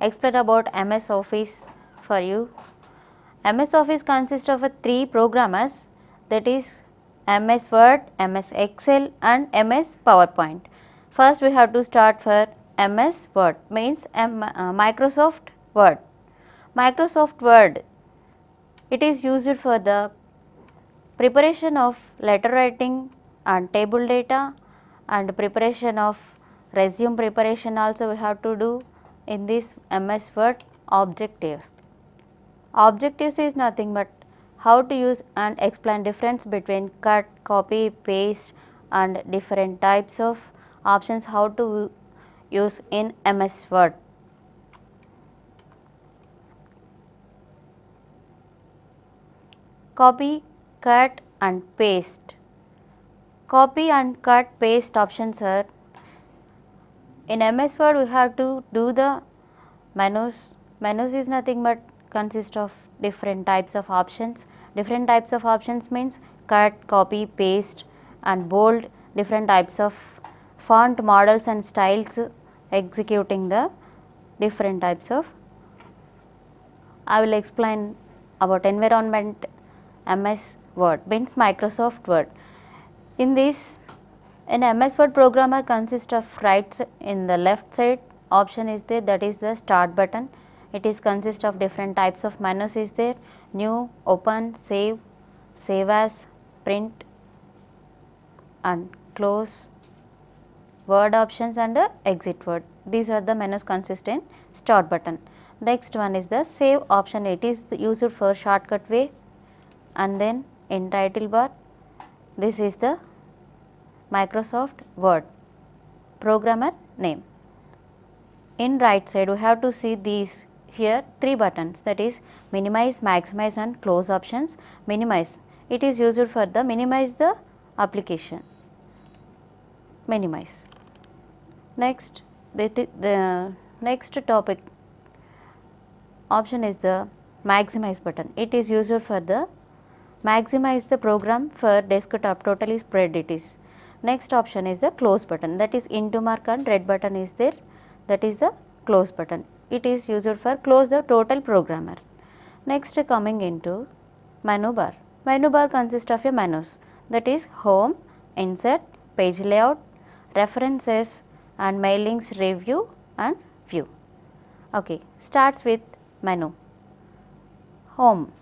explain about MS Office for you. MS Office consists of three programmers that is MS Word, MS Excel and MS PowerPoint. First we have to start for MS Word means M, uh, Microsoft Word. Microsoft Word it is used for the preparation of letter writing and table data and preparation of resume preparation also we have to do in this MS Word objectives. Objectives is nothing but how to use and explain difference between cut, copy, paste and different types of options how to use in MS Word. Copy, cut and paste. Copy and cut paste options are in MS Word we have to do the menus. Menus is nothing but consist of different types of options. Different types of options means cut, copy, paste and bold different types of font models and styles executing the different types of I will explain about environment MS Word means Microsoft Word. In this an MS Word programmer consists of rights in the left side option is there that is the start button. It is consist of different types of menus is there new, open, save, save as, print and close word options and uh, exit word. These are the menus consist in start button. Next one is the save option it is used for shortcut way and then in title bar this is the Microsoft Word programmer name. In right side we have to see these here three buttons that is minimize, maximize and close options. Minimize it is used for the minimize the application minimize. Next the, the next topic option is the maximize button. It is used for the maximize the program for desktop totally spread it is. Next option is the close button that is into mark and red button is there that is the close button. It is used for close the total programmer. Next coming into menu bar. Menu bar consists of a menus that is home, insert, page layout, references and mailings review and view. Okay, starts with menu. Home,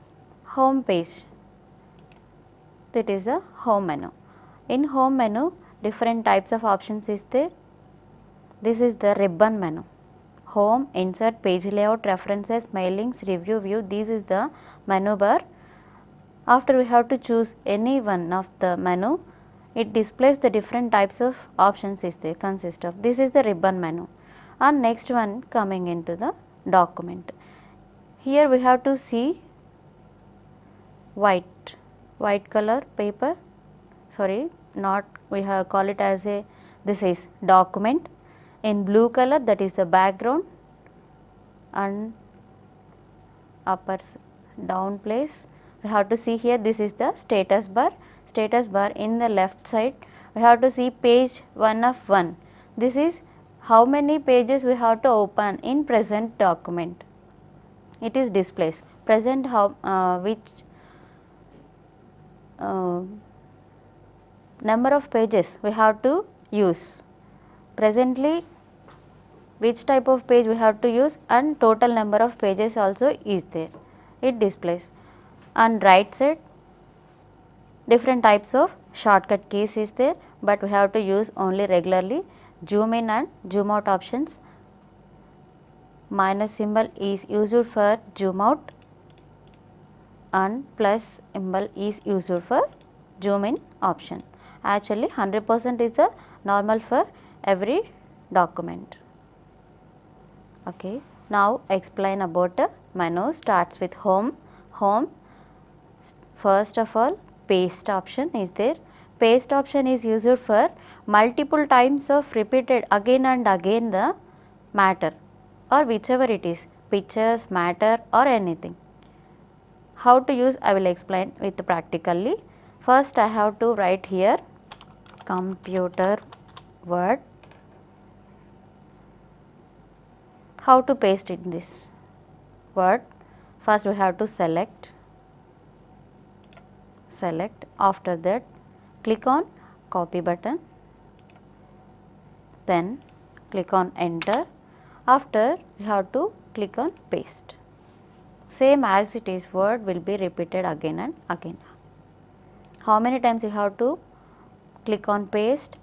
home page that is the home menu. In home menu different types of options is there. This is the ribbon menu. Home, insert, page layout, references, mailings, review, view. This is the menu bar. After we have to choose any one of the menu, it displays the different types of options is there consist of. This is the ribbon menu. And next one coming into the document. Here we have to see white, white color paper, sorry not we have call it as a this is document in blue color that is the background and upper down place. We have to see here this is the status bar. Status bar in the left side we have to see page 1 of 1 this is how many pages we have to open in present document. It is displays present how uh, which uh, number of pages we have to use. Presently which type of page we have to use and total number of pages also is there. It displays. On right side different types of shortcut keys is there but we have to use only regularly zoom in and zoom out options. Minus symbol is used for zoom out and plus symbol is used for zoom in option actually 100 percent is the normal for every document. Okay. Now, explain about the menu starts with home, home first of all paste option is there. Paste option is used for multiple times of repeated again and again the matter or whichever it is pictures, matter or anything. How to use I will explain with practically. First I have to write here computer word. how to paste in this word? First we have to select select. After that click on copy button. Then click on enter. After we have to click on paste. Same as it is word will be repeated again and again how many times you have to click on paste?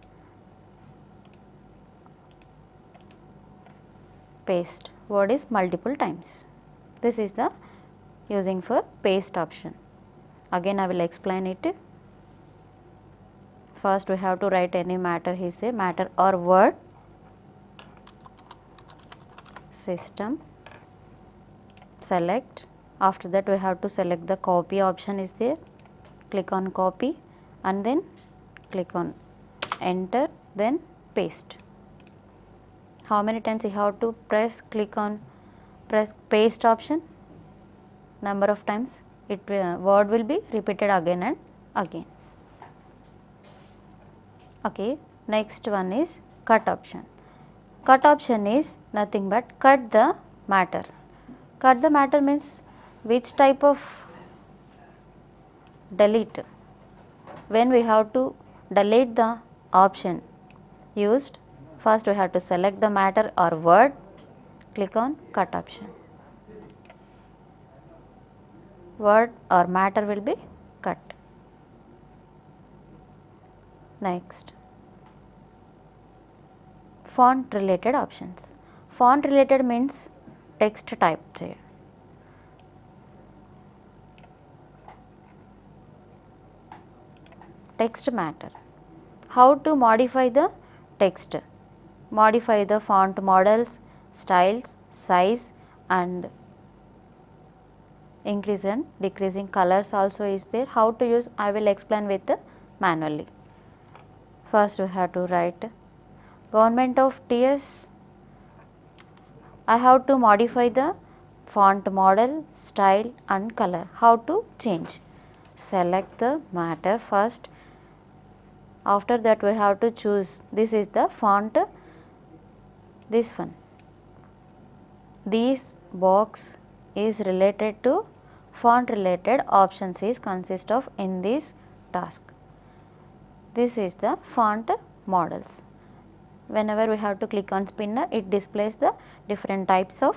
Paste. Word is multiple times. This is the using for paste option. Again I will explain it. First we have to write any matter he say matter or word. System. Select. After that we have to select the copy option is there click on copy and then click on enter then paste. How many times you have to press click on press paste option? Number of times it uh, word will be repeated again and again. Okay next one is cut option. Cut option is nothing but cut the matter. Cut the matter means which type of delete when we have to delete the option used first we have to select the matter or word click on cut option word or matter will be cut. Next, font related options. Font related means text type. Text matter. How to modify the text? Modify the font models, styles, size and increase and decreasing colors also is there how to use I will explain with the manually. First we have to write government of TS I have to modify the font model, style and color. How to change? Select the matter first. After that we have to choose this is the font this one. This box is related to font related options is consist of in this task. This is the font models. Whenever we have to click on spinner, it displays the different types of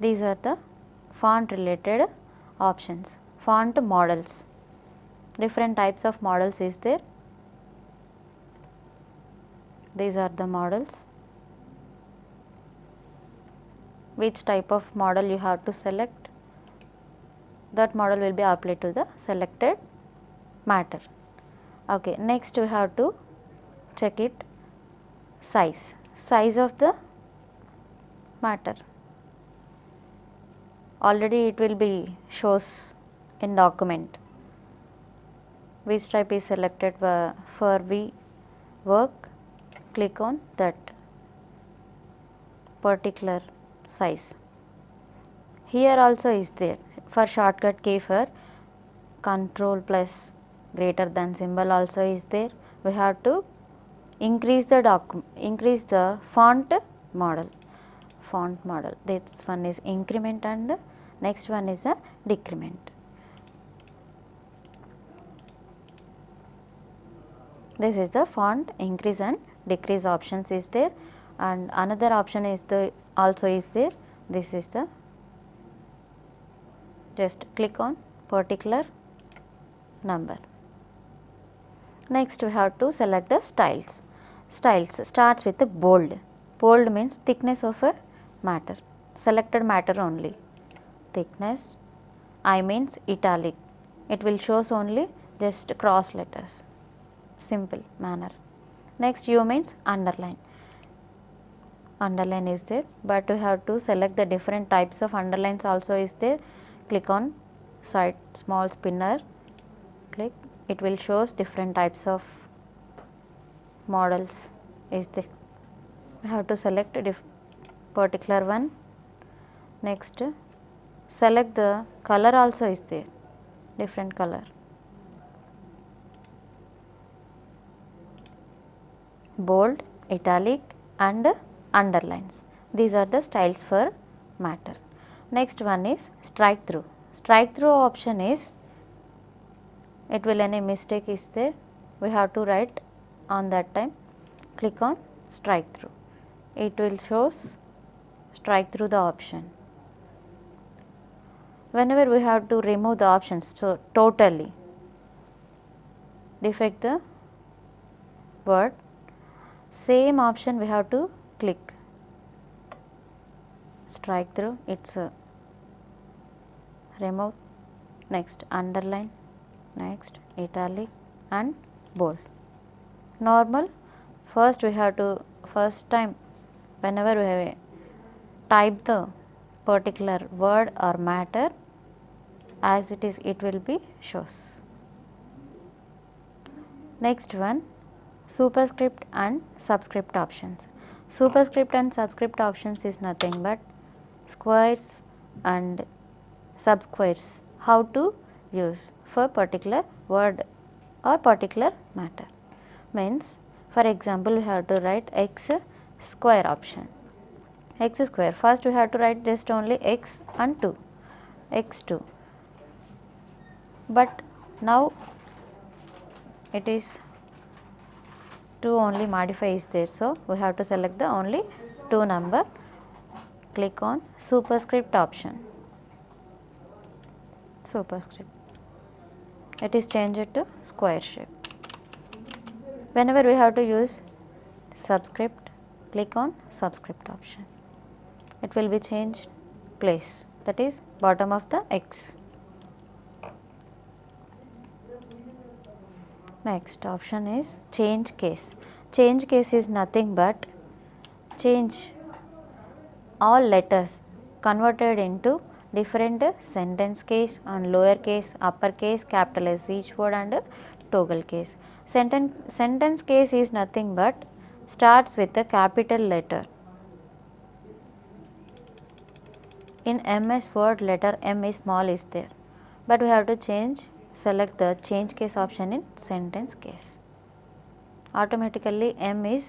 these are the font related options font models different types of models is there. These are the models. Which type of model you have to select? That model will be applied to the selected matter. Okay. Next we have to check it. Size, size of the matter. Already it will be shows in document which type is selected for we work click on that particular size. Here also is there for shortcut key for control plus greater than symbol also is there. We have to increase the document increase the font model font model this one is increment and next one is a decrement. This is the font increase and decrease options is there and another option is the also is there this is the just click on particular number. Next we have to select the styles. Styles starts with the bold. Bold means thickness of a matter. Selected matter only. Thickness. I means italic. It will shows only just cross letters. Simple manner. Next U means underline. Underline is there but we have to select the different types of underlines also is there. Click on side small spinner. Click. It will shows different types of models is there. We have to select a particular one. Next select the color also is there. Different color bold italic and underlines. These are the styles for matter. Next one is strike through. Strike through option is it will any mistake is there we have to write on that time click on strike through it will shows strike through the option whenever we have to remove the options so totally defect the word same option we have to click. Strike through. It's a remove next underline. Next italic and bold. Normal. First we have to first time whenever we have type the particular word or matter as it is it will be shows. Next one superscript and subscript options. Superscript and subscript options is nothing but squares and subsquares. How to use for particular word or particular matter. Means for example we have to write x square option. X square. First we have to write just only x and 2 x 2 but now it is 2 only modify is there. So we have to select the only 2 number. Click on superscript option. Superscript. It is changed to square shape. Whenever we have to use subscript click on subscript option. It will be changed place. That is bottom of the x next option is change case change case is nothing but change all letters converted into different sentence case and lower case, upper case, capitalize each word and toggle case. Sentence, sentence case is nothing but starts with a capital letter. In MS word letter M is small is there, but we have to change select the change case option in sentence case. Automatically M is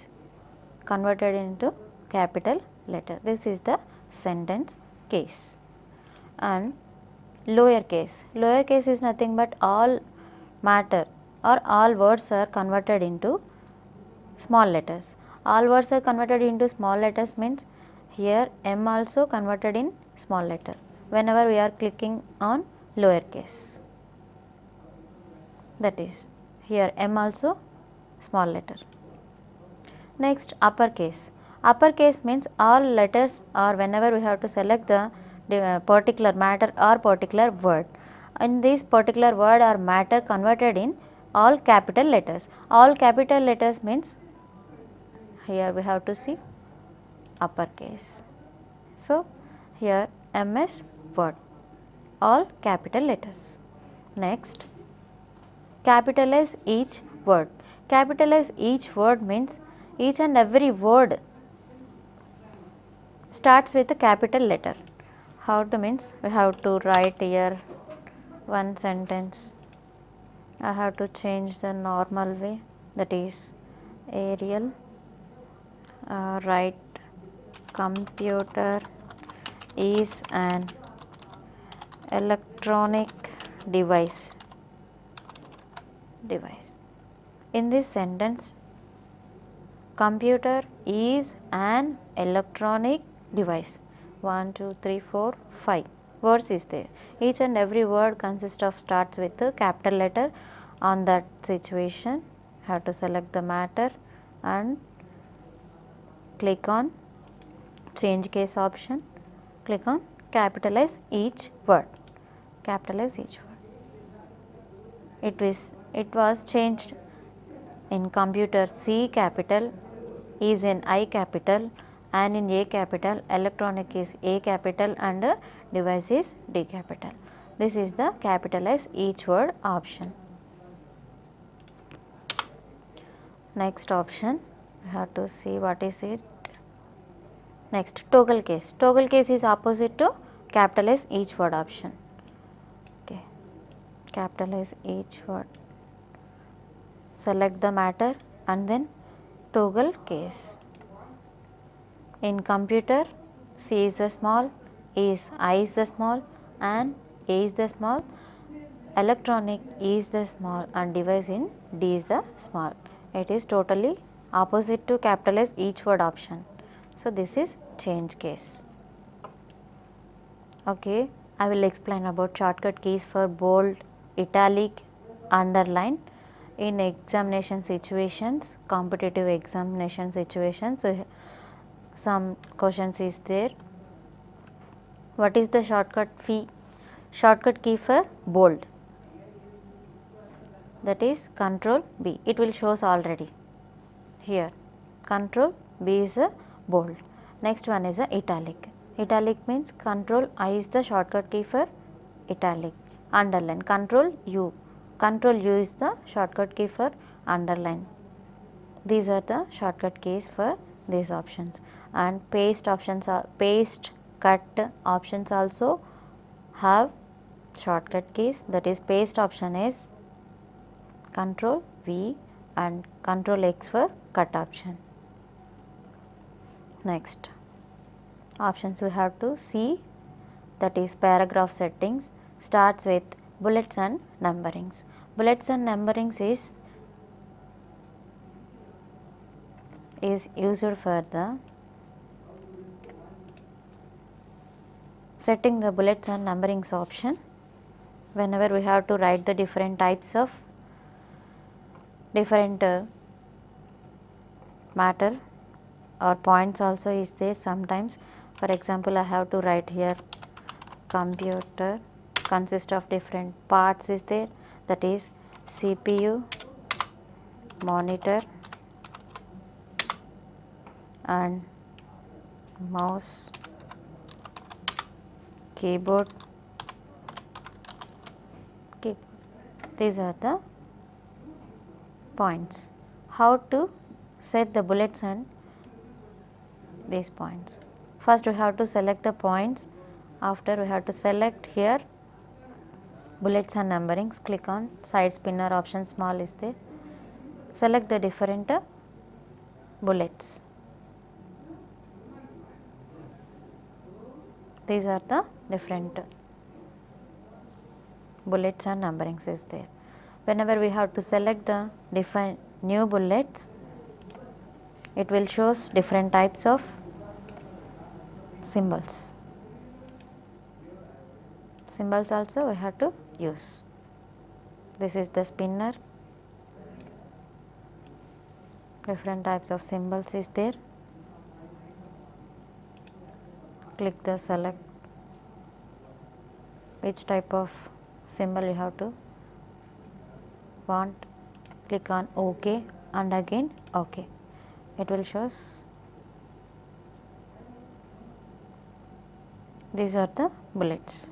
converted into capital letter. This is the sentence case and lower case. Lower case is nothing but all matter or all words are converted into small letters. All words are converted into small letters means here M also converted in small letter whenever we are clicking on lower case that is here M also small letter. Next uppercase. Uppercase means all letters or whenever we have to select the uh, particular matter or particular word. In this particular word or matter converted in all capital letters. All capital letters means here we have to see uppercase. So, here MS word all capital letters. Next capitalize each word. Capitalize each word means each and every word starts with a capital letter. How to means we have to write here one sentence. I have to change the normal way that is Arial uh, write computer is an electronic device device. In this sentence computer is an electronic device. 1 2 3 4 5 words is there. Each and every word consists of starts with a capital letter. On that situation have to select the matter and click on change case option. Click on capitalize each word. Capitalize each word. It was it was changed in computer C capital is in I capital and in A capital electronic is A capital and device is D capital. This is the capitalize each word option. Next option we have to see what is it. Next toggle case. Toggle case is opposite to capitalize each word option. Okay. Capitalize each word. Select the matter and then toggle case in computer C is the small, A is I is the small and A is the small, electronic E is the small and device in D is the small. It is totally opposite to capitalize each word option. So, this is change case. Okay, I will explain about shortcut keys for bold, italic, underline in examination situations, competitive examination situations. So, some questions is there. What is the shortcut fee? Shortcut key for bold that is control B. It will shows already here. Control B is a bold. Next one is a italic. Italic means control I is the shortcut key for italic. Underline control U. Control U is the shortcut key for underline. These are the shortcut keys for these options and paste options are paste cut options also have shortcut keys that is paste option is control V and control X for cut option. Next options we have to see that is paragraph settings starts with bullets and numberings. Bullets and numberings is is used for the setting the bullets and numberings option. Whenever we have to write the different types of different uh, matter or points also is there sometimes. For example I have to write here computer consist of different parts is there that is CPU monitor and mouse keyboard these are the points. How to set the bullets and these points. First we have to select the points after we have to select here bullets and numberings click on side spinner option small is there. Select the different uh, bullets. These are the different bullets and numberings is there. Whenever we have to select the different new bullets it will shows different types of symbols. Symbols also we have to use this is the spinner. Different types of symbols is there. Click the select. Which type of symbol you have to want? Click on ok and again ok. It will shows these are the bullets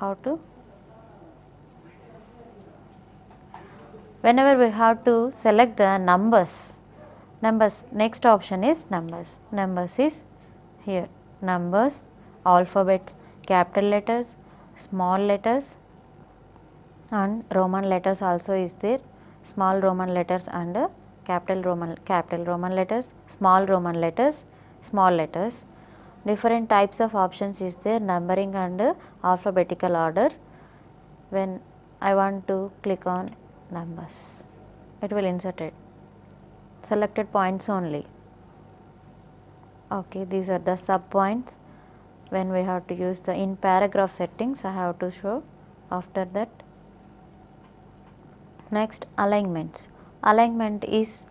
how to? Whenever we have to select the numbers numbers next option is numbers. Numbers is here. Numbers alphabets capital letters small letters and roman letters also is there. Small roman letters and capital roman capital roman letters small roman letters small letters different types of options is there numbering and alphabetical order. When i want to click on numbers it will insert it. Selected points only. Okay these are the sub points when we have to use the in paragraph settings i have to show after that. Next alignments. Alignment is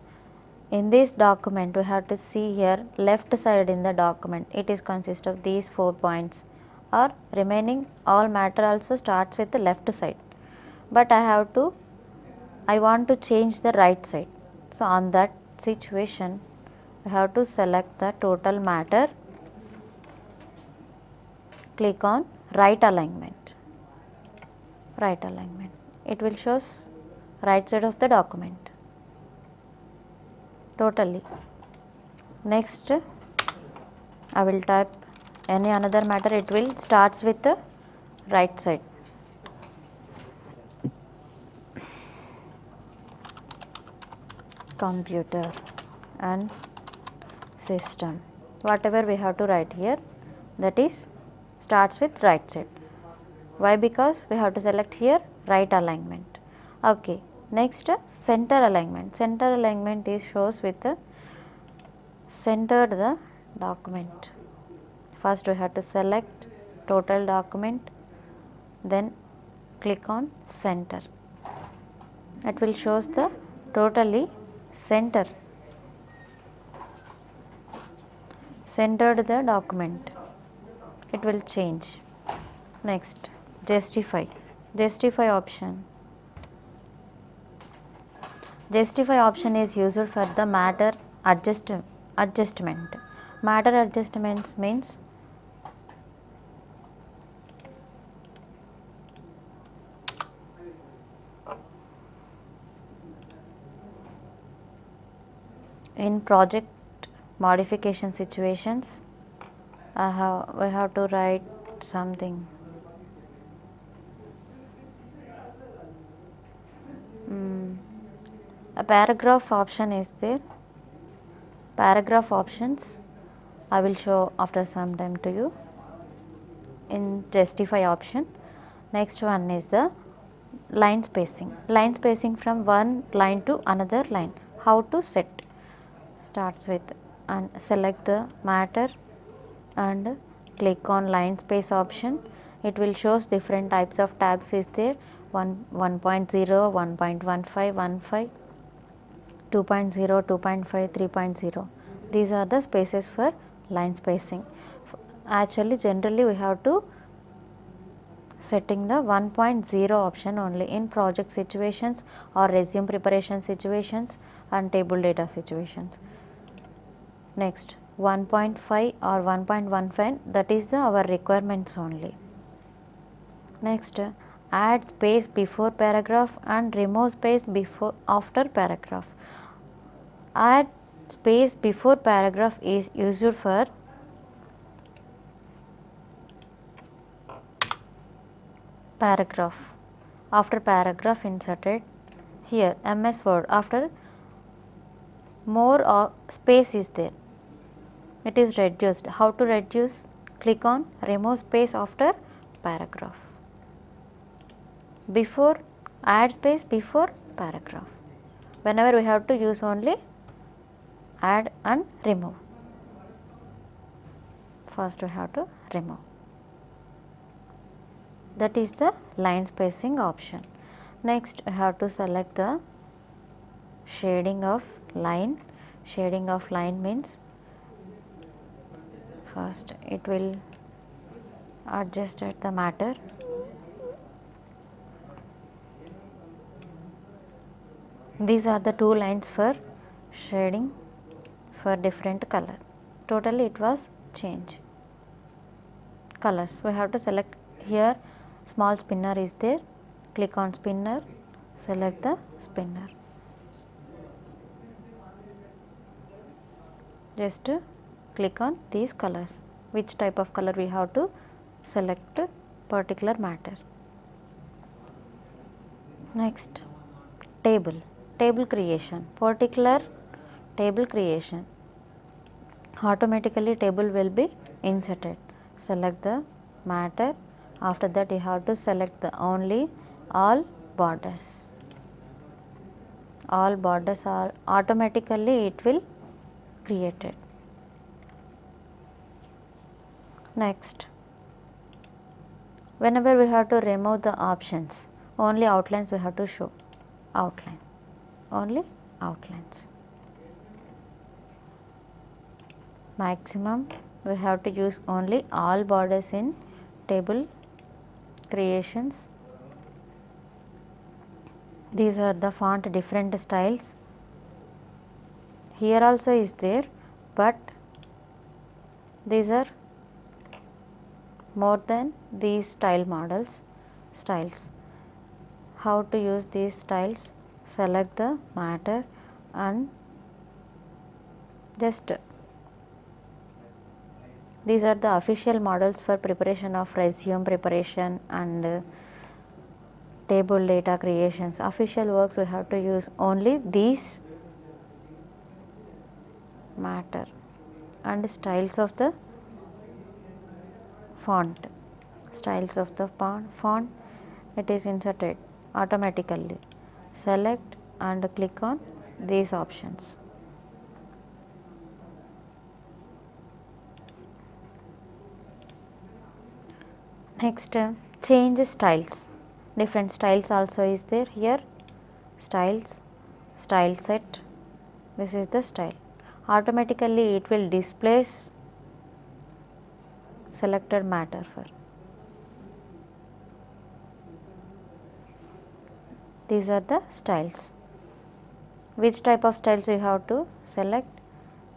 in this document we have to see here left side in the document it is consist of these four points. Or remaining all matter also starts with the left side. But I have to I want to change the right side. So on that situation we have to select the total matter. Click on right alignment. Right alignment. It will shows right side of the document totally. Next I will type any another matter. It will starts with the right side. Computer and system. Whatever we have to write here that is starts with right side. Why? Because we have to select here right alignment. Okay next center alignment. Center alignment is shows with the centered the document. First we have to select total document then click on center. It will shows the totally center. Centered the document. It will change. Next justify. Justify option justify option is used for the matter adjust adjustment. Matter adjustments means in project modification situations I have we have to write something Mm, a paragraph option is there. Paragraph options I will show after some time to you in justify option. Next one is the line spacing. Line spacing from one line to another line. How to set? Starts with and select the matter and click on line space option. It will shows different types of tabs is there. 1 1.0 1.15 15 2.0 2.5 3.0 these are the spaces for line spacing. Actually generally we have to setting the 1.0 option only in project situations or resume preparation situations and table data situations. Next 1.5 or 1.15 that is the our requirements only. Next add space before paragraph and remove space before after paragraph add space before paragraph is used for paragraph. After paragraph inserted here ms word after more of space is there. It is reduced. How to reduce? Click on remove space after paragraph. Before add space before paragraph. Whenever we have to use only add and remove. First we have to remove. That is the line spacing option. Next I have to select the shading of line. Shading of line means first it will adjust at the matter. These are the two lines for shading for different color. Totally it was change. Colors. We have to select here. Small spinner is there. Click on spinner. Select the spinner. Just click on these colors. Which type of color we have to select particular matter. Next table. Table creation. Particular table creation. Automatically table will be inserted. Select the matter. After that you have to select the only all borders. All borders are automatically it will created. Next. Whenever we have to remove the options only outlines we have to show. Outline. Only outlines maximum we have to use only all borders in table creations. These are the font different styles. Here also is there but these are more than these style models styles. How to use these styles? Select the matter and just these are the official models for preparation of resume preparation and uh, table data creations. Official works we have to use only these matter and styles of the font styles of the font font. It is inserted automatically. Select and click on these options next uh, change styles. Different styles also is there here. Styles style set. This is the style. Automatically it will displace selected matter for. These are the styles. Which type of styles you have to select?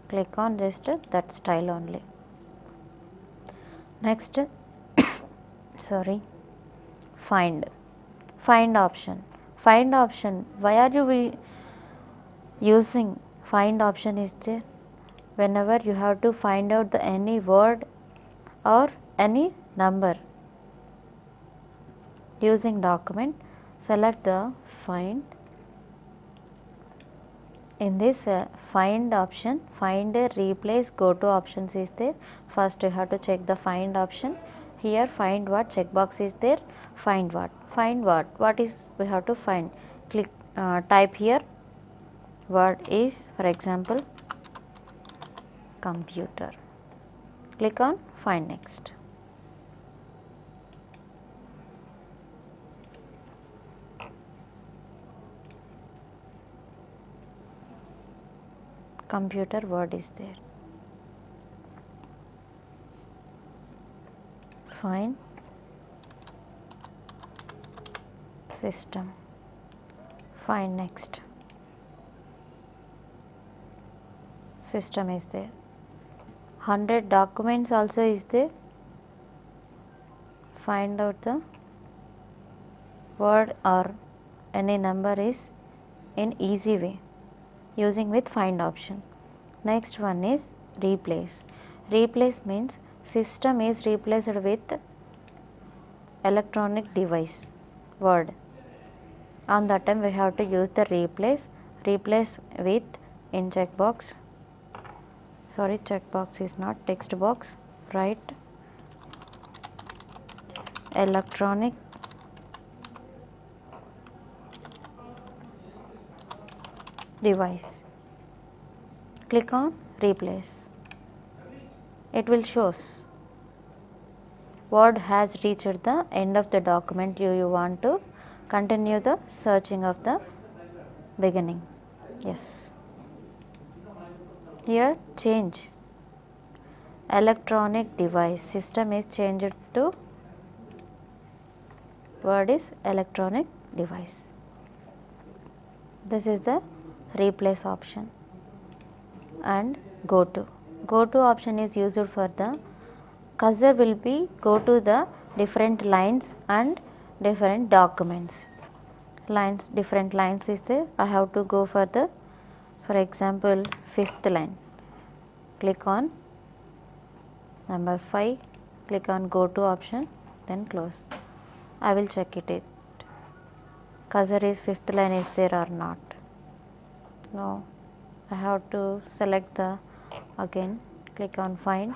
Click on just that style only. Next sorry. Find. Find option. Find option. Why are you using find option is there? Whenever you have to find out the any word or any number using document select the find. In this uh, find option find replace go to options is there. First you have to check the find option here find what checkbox is there find what find what what is we have to find click uh, type here word is for example computer click on find next. Computer word is there find system. Find next. System is there. 100 documents also is there. Find out the word or any number is in easy way using with find option. Next one is replace. Replace means system is replaced with electronic device word. On that time we have to use the replace replace with in checkbox. Sorry checkbox is not text box right? Electronic device. Click on replace it will shows word has reached the end of the document. You, you want to continue the searching of the beginning. Yes. Here change. Electronic device. System is changed to word is electronic device. This is the replace option. And go to go to option is used for the cursor will be go to the different lines and different documents. Lines different lines is there. I have to go for the for example fifth line. Click on number 5 click on go to option then close. I will check it, it cursor is fifth line is there or not. No I have to select the again click on find.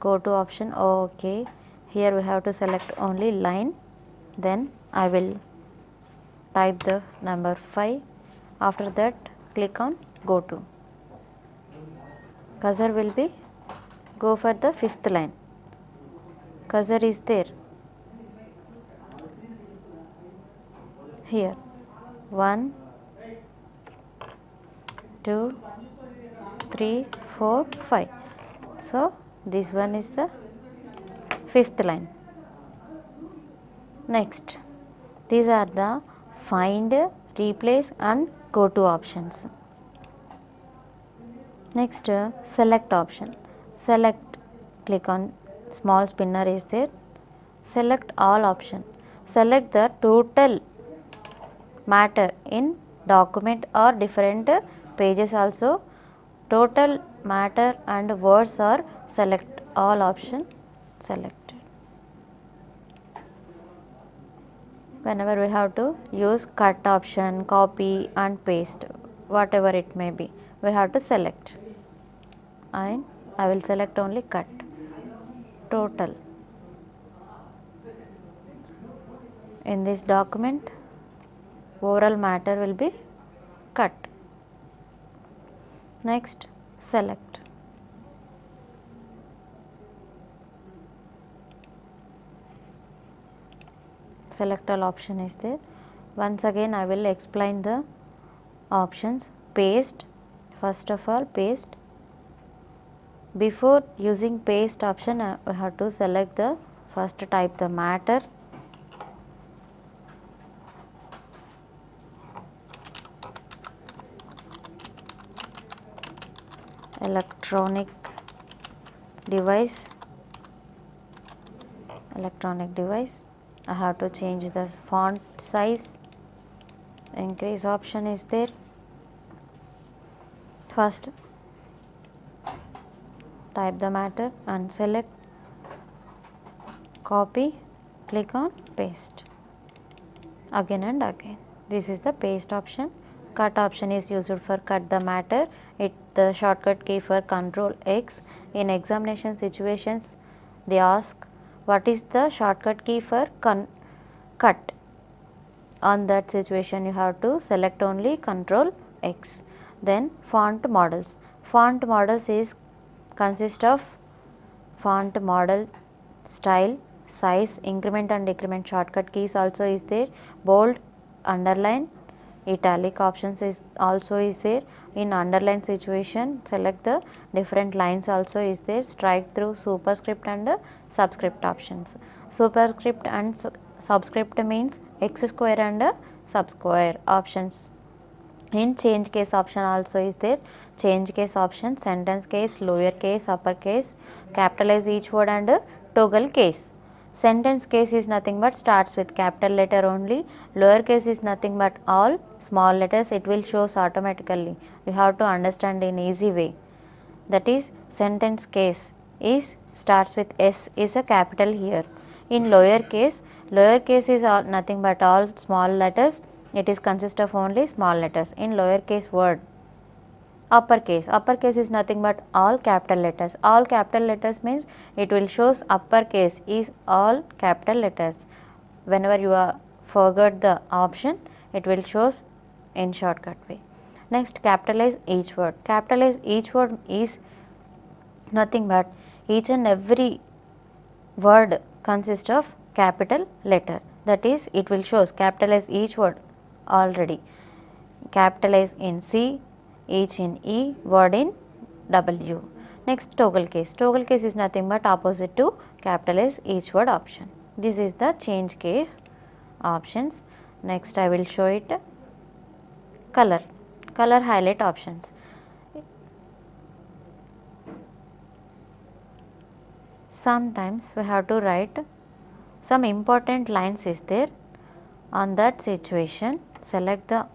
Go to option ok here we have to select only line. Then I will type the number 5 after that click on go to. Cursor will be go for the fifth line. Cursor is there. Here. 1 2 3 4 5 so this one is the fifth line. Next these are the find replace and go to options. Next select option. Select click on small spinner is there. Select all option. Select the total matter in document or different pages also. Total matter and words are select all option selected. Whenever we have to use cut option, copy and paste whatever it may be we have to select. And I will select only cut. Total. In this document overall matter will be cut. Next select. Select all option is there. Once again I will explain the options. Paste. First of all paste. Before using paste option we have to select the first type the matter electronic device. Electronic device. I have to change the font size. Increase option is there. First type the matter and select. Copy. Click on paste. Again and again. This is the paste option. Cut option is used for cut the matter. It the shortcut key for control x. In examination situations they ask what is the shortcut key for cut? On that situation you have to select only control x. Then font models. Font models is consist of font model style size increment and decrement. Shortcut keys also is there. Bold underline italic options is also is there. In underline situation select the different lines also is there. Strike through superscript and subscript options. Superscript and su subscript means x square and uh, subsquare options. In change case option also is there. Change case option sentence case lower case upper case capitalize each word and toggle case. Sentence case is nothing but starts with capital letter only. Lower case is nothing but all small letters it will shows automatically. You have to understand in easy way. That is sentence case is starts with s is a capital here. In lower case lower case is all, nothing but all small letters. It is consist of only small letters. In lower case word. Upper case upper case is nothing but all capital letters. All capital letters means it will shows upper case is all capital letters. Whenever you uh, are forgot the option it will shows in shortcut way. Next capitalize each word. Capitalize each word is nothing but each and every word consists of capital letter. That is it will shows capitalize each word already. Capitalize in C, H in E word in W. Next toggle case. Toggle case is nothing but opposite to capitalize each word option. This is the change case options. Next I will show it color. Color highlight options. Sometimes we have to write some important lines is there. On that situation select the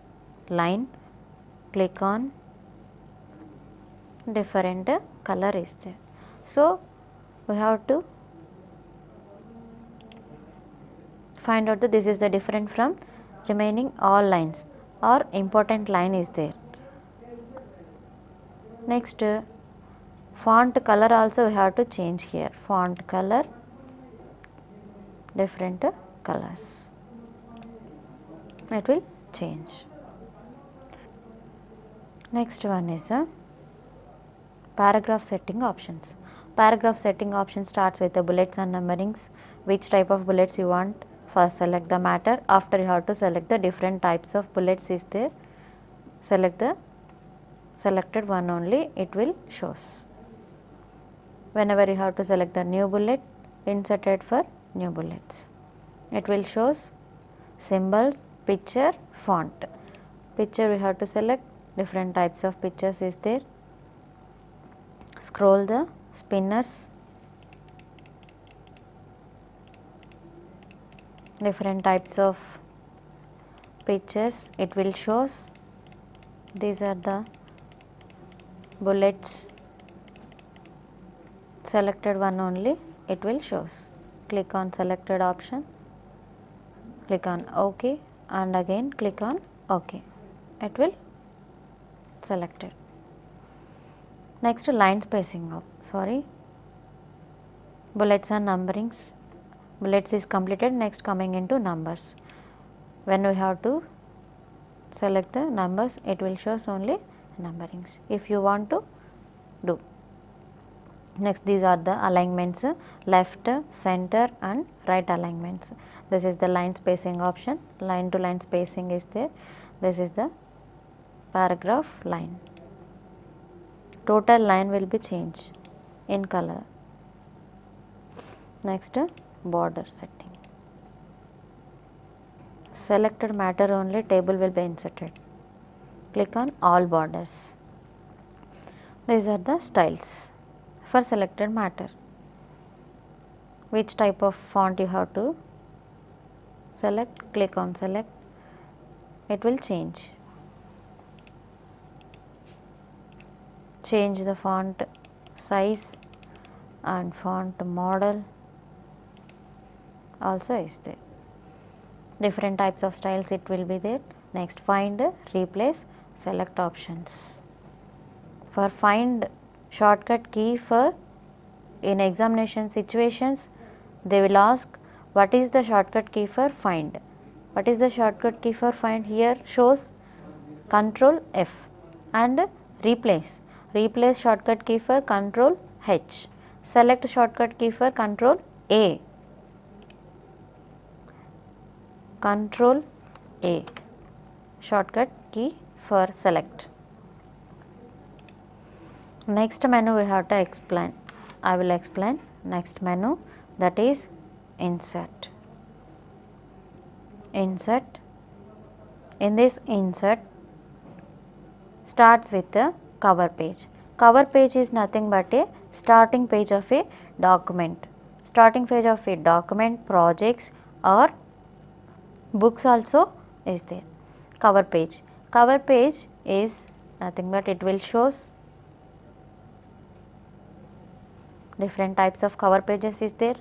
line click on different color is there. So we have to find out that this is the different from remaining all lines or important line is there. Next font color also we have to change here. Font color different colors. It will change. Next one is a paragraph setting options. Paragraph setting option starts with the bullets and numberings. Which type of bullets you want first select the matter. After you have to select the different types of bullets is there. Select the selected one only it will shows whenever you have to select the new bullet insert it for new bullets. It will shows symbols picture font. Picture we have to select different types of pictures is there. Scroll the spinners different types of pictures. It will shows these are the bullets. Selected one only. It will shows click on selected option. Click on ok. And again click on ok. It will selected. Next to line spacing of sorry. Bullets and numberings bullets is completed. Next coming into numbers. When we have to select the numbers it will shows only numberings. If you want to do. Next these are the alignments left center and right alignments. This is the line spacing option. Line to line spacing is there. This is the paragraph line. Total line will be changed in color. Next border setting. Selected matter only table will be inserted. Click on all borders. These are the styles for selected matter. Which type of font you have to select? Click on select. It will change. Change the font size and font model also is there. Different types of styles it will be there. Next find replace select options. For find shortcut key for in examination situations they will ask what is the shortcut key for find? What is the shortcut key for find? Here shows control F and replace. Replace shortcut key for control H. Select shortcut key for control A control A. Shortcut key for select. Next menu we have to explain. I will explain next menu that is insert. Insert. In this insert starts with the cover page. Cover page is nothing but a starting page of a document. Starting page of a document projects or books also is there. Cover page. Cover page is nothing but it will shows different types of cover pages is there.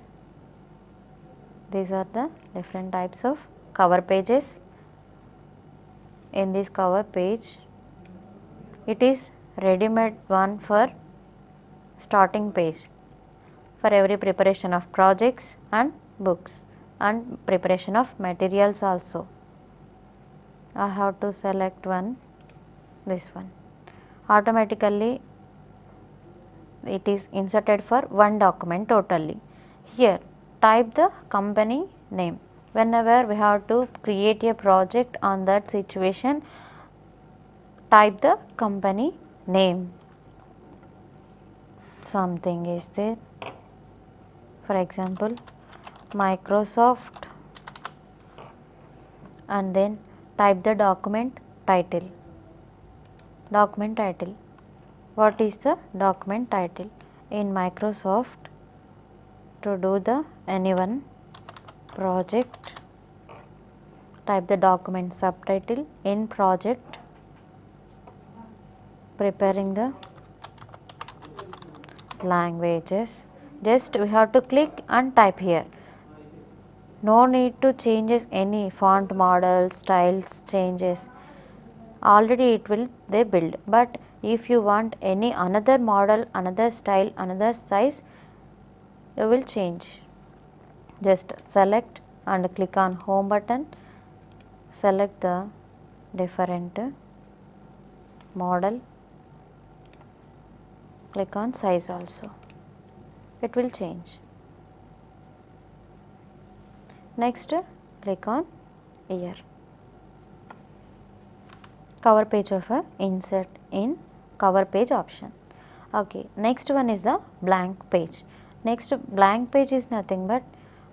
These are the different types of cover pages. In this cover page it is ready made one for starting page for every preparation of projects and books and preparation of materials also I have to select one this one automatically it is inserted for one document totally. Here type the company name. Whenever we have to create a project on that situation, type the company name. Something is there. For example, Microsoft and then type the document title. Document title. What is the document title? In Microsoft to do the anyone project type the document subtitle. In project preparing the languages. Just we have to click and type here no need to changes any font model styles changes. Already it will they build. But if you want any another model another style another size you will change. Just select and click on home button. Select the different model. Click on size also. It will change next click on year. Cover page of a insert in cover page option. Okay next one is the blank page. Next blank page is nothing but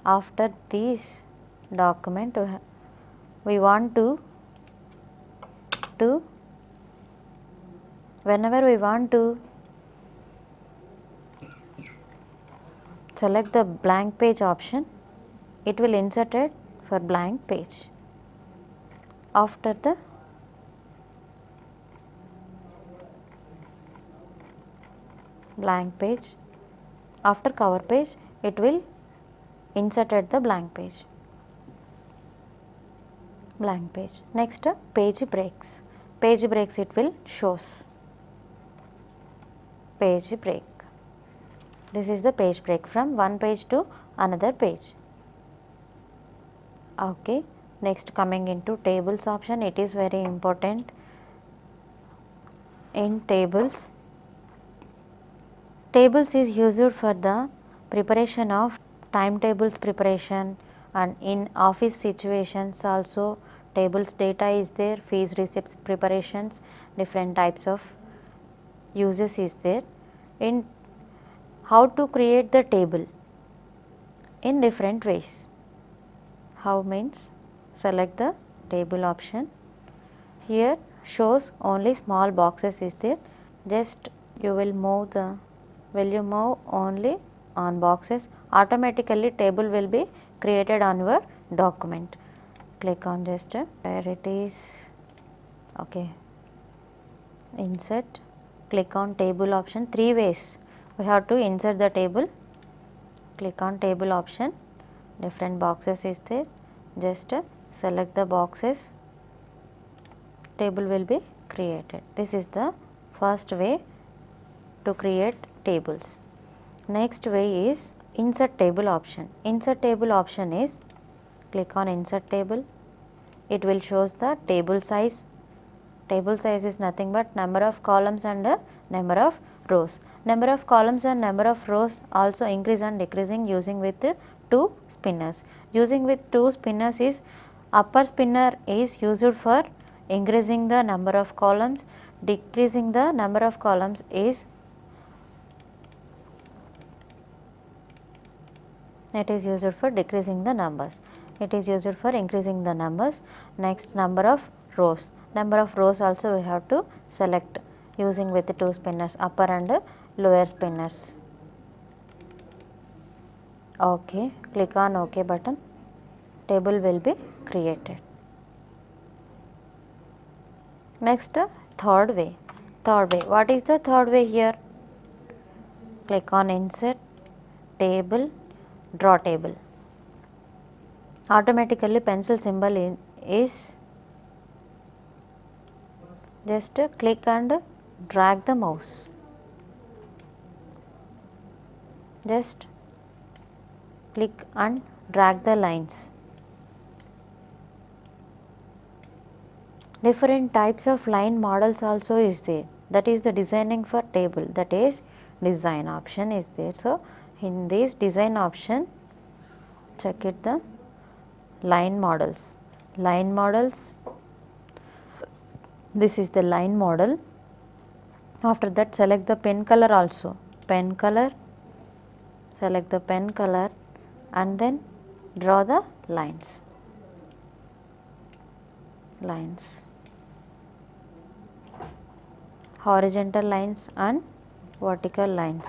after this document we, we want to to whenever we want to select the blank page option it will insert it for blank page. After the blank page after cover page it will insert at the blank page. Blank page. Next page breaks. Page breaks it will shows. Page break. This is the page break from one page to another page. Okay. Next coming into tables option it is very important. In tables, tables is used for the preparation of timetables preparation and in office situations also tables data is there, fees receipts preparations, different types of uses is there. In how to create the table in different ways. How means? Select the table option. Here shows only small boxes is there. Just you will move the will you move only on boxes? Automatically table will be created on your document. Click on just uh, where it is. Okay. Insert. Click on table option three ways. We have to insert the table. Click on table option different boxes is there. Just uh, select the boxes. Table will be created. This is the first way to create tables. Next way is insert table option. Insert table option is click on insert table. It will shows the table size. Table size is nothing but number of columns and uh, number of rows. Number of columns and number of rows also increase and decreasing using with uh, two spinners. Using with two spinners is upper spinner is used for increasing the number of columns. Decreasing the number of columns is it is used for decreasing the numbers. It is used for increasing the numbers. Next number of rows. Number of rows also we have to select using with two spinners upper and lower spinners okay click on ok button. Table will be created. Next third way. Third way. What is the third way here? Click on insert table draw table. Automatically pencil symbol in, is just click and drag the mouse. Just click and drag the lines. Different types of line models also is there. That is the designing for table. That is design option is there. So in this design option check it the line models. Line models this is the line model. After that select the pen color also. Pen color select the pen color and then draw the lines. Lines. Horizontal lines and vertical lines.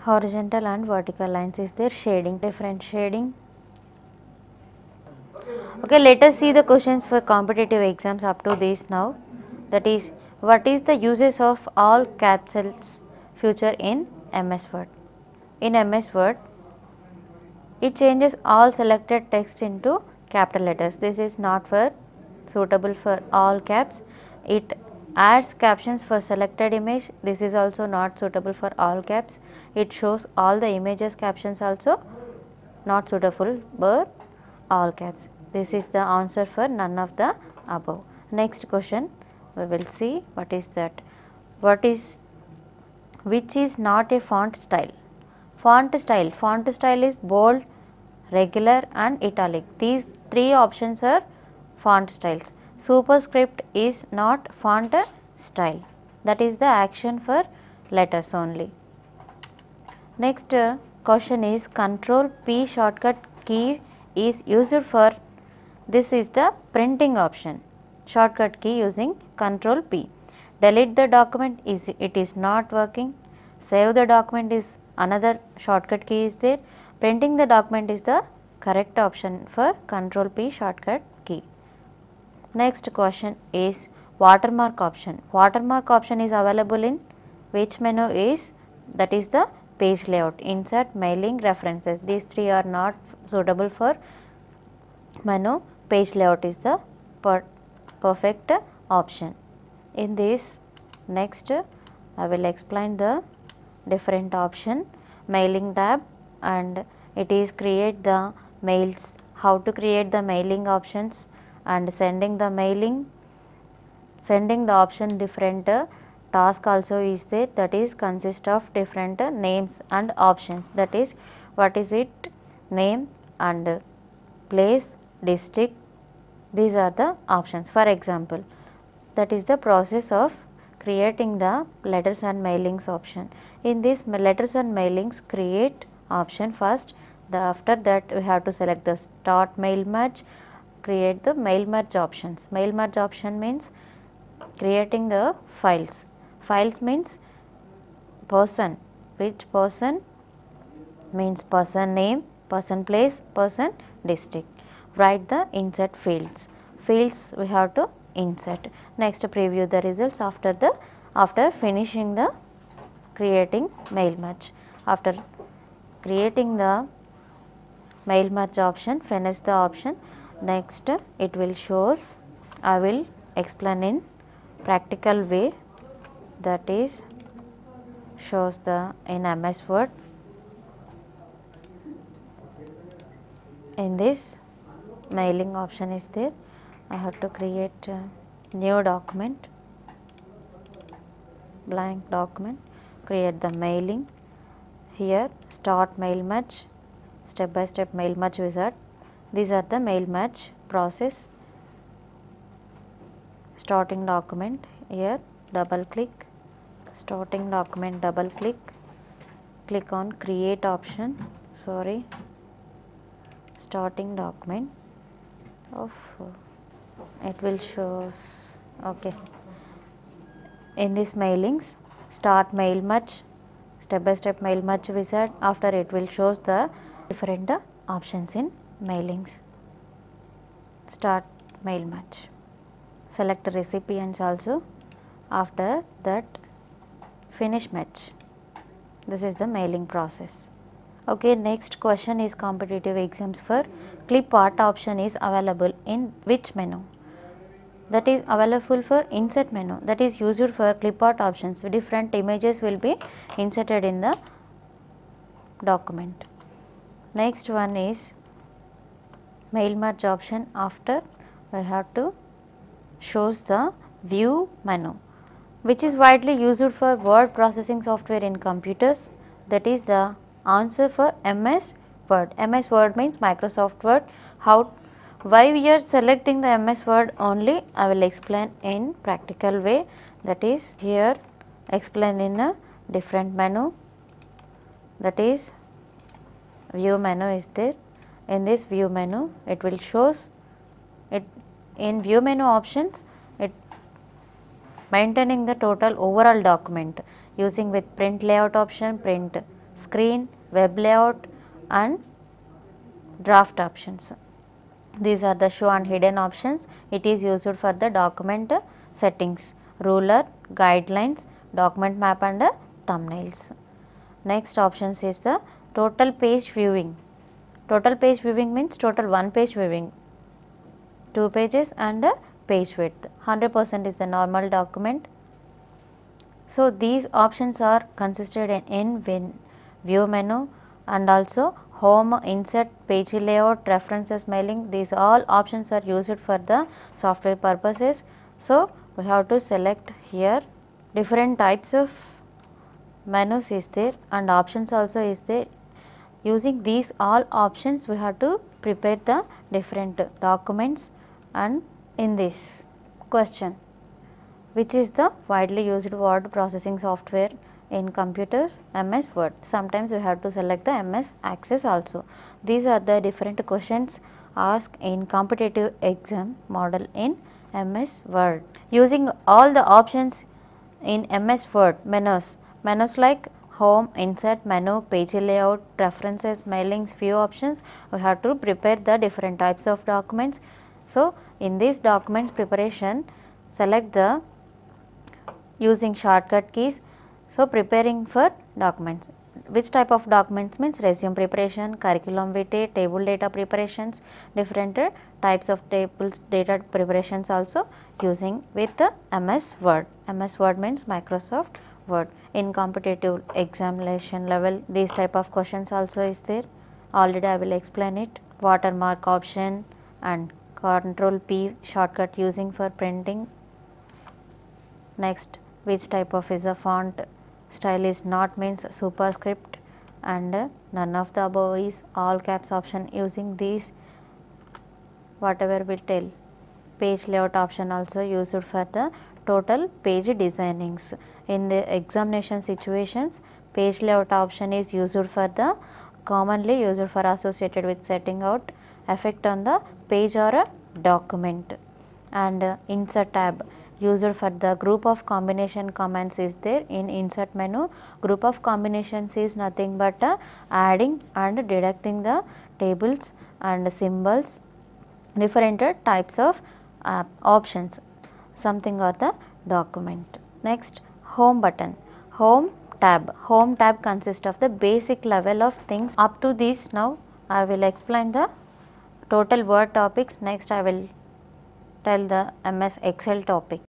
Horizontal and vertical lines is there. Shading. Different shading. Okay let us see the questions for competitive exams up to this now. That is what is the uses of all capsules future in ms word in ms word it changes all selected text into capital letters this is not for suitable for all caps it adds captions for selected image this is also not suitable for all caps it shows all the images captions also not suitable for all caps. This is the answer for none of the above. Next question we will see what is that. What is which is not a font style? Font style, font style is bold, regular and italic. These three options are font styles. Superscript is not font style that is the action for letters only. Next uh, question is control P shortcut key is used for this is the printing option shortcut key using control P. Delete the document is it is not working. Save the document is another shortcut key is there. Printing the document is the correct option for control P shortcut key. Next question is watermark option. Watermark option is available in which menu is that is the page layout, insert, mailing, references. These three are not suitable for menu. Page layout is the per perfect option. In this Next I will explain the different option mailing tab and it is create the mails how to create the mailing options and sending the mailing sending the option different task also is there. That is consist of different names and options. That is what is it name and place district these are the options. For example that is the process of creating the letters and mailings option. In this letters and mailings create option first. The after that we have to select the start mail merge create the mail merge options. Mail merge option means creating the files. Files means person. Which person? Means person name person place person district. Write the insert fields. Fields we have to insert. Next preview the results after the after finishing the creating mail merge after creating the mail merge option finish the option. Next it will shows i will explain in practical way. That is shows the in ms word. In this mailing option is there i have to create new document blank document create the mailing here start mail merge step by step mail merge wizard. These are the mail merge process. Starting document here double click. Starting document double click. Click on create option sorry. Starting document of it will shows okay. In this mailings start mail merge step by step mail merge wizard. After it will shows the different options in mailings. Start mail merge select recipients also. After that finish match. This is the mailing process. Okay next question is competitive exams for clip art option is available in which menu that is available for insert menu. That is used for clip art options. Different images will be inserted in the document. Next one is mail merge option after we have to shows the view menu which is widely used for word processing software in computers. That is the answer for ms word. Ms word means microsoft word. How why we are selecting the ms word only i will explain in practical way. That is here explain in a different menu. That is view menu is there. In this view menu it will shows it in view menu options it maintaining the total overall document using with print layout option print screen web layout and draft options these are the show and hidden options. It is used for the document settings ruler guidelines document map and thumbnails. Next options is the total page viewing. Total page viewing means total one page viewing two pages and page width. 100 percent is the normal document. So these options are consisted in, in view menu and also home insert page layout references mailing. These all options are used for the software purposes. So we have to select here different types of menus is there and options also is there. Using these all options we have to prepare the different documents and in this question which is the widely used word processing software in computers ms word. Sometimes we have to select the ms access also. These are the different questions asked in competitive exam model in ms word. Using all the options in ms word menus. Menus like home insert menu page layout references mailings few options. We have to prepare the different types of documents. So in this documents preparation select the using shortcut keys so preparing for documents which type of documents means resume preparation, curriculum vitae, table data preparations, different uh, types of tables data preparations also using with the MS Word. MS Word means Microsoft Word. In competitive examination level these type of questions also is there. Already I will explain it. Watermark option and control P shortcut using for printing. Next which type of is the font style is not means superscript and none of the above is all caps option using these. Whatever we tell. Page layout option also used for the total page designings. In the examination situations page layout option is used for the commonly used for associated with setting out effect on the page or a document. And insert tab used for the group of combination commands is there. In insert menu group of combinations is nothing but uh, adding and deducting the tables and symbols different uh, types of uh, options something or the document. Next home button. Home tab. Home tab consists of the basic level of things. Up to this now i will explain the total word topics. Next i will tell the ms excel topic